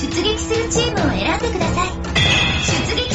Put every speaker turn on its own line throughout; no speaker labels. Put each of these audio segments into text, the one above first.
出撃するチームを選んでください。出撃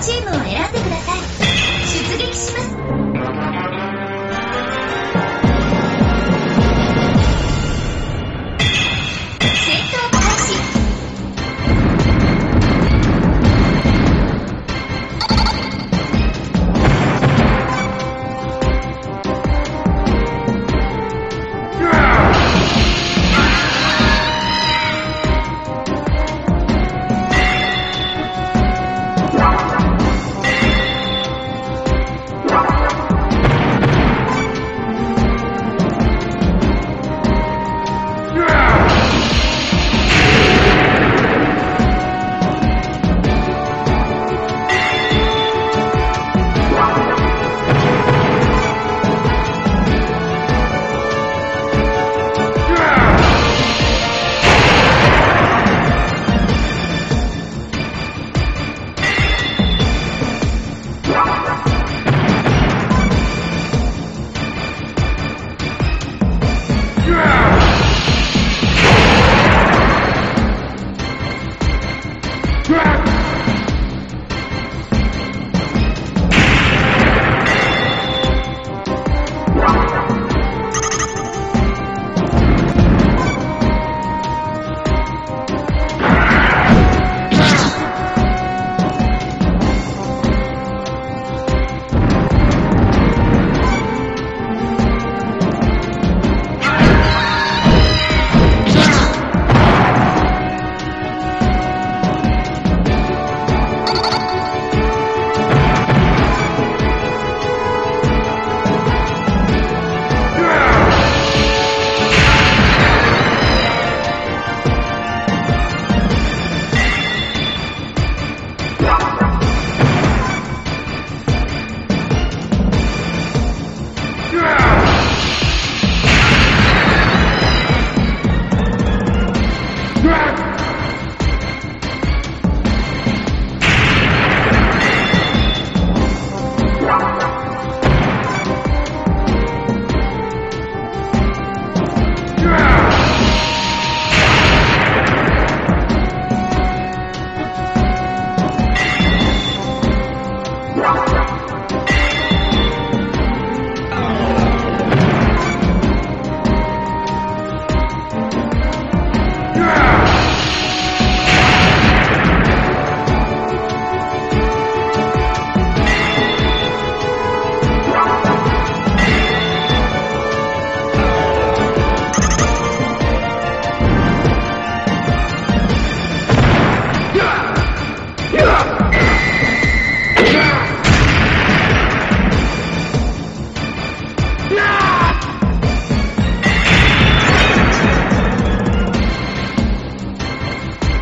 チームを選んでください。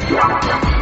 Yeah.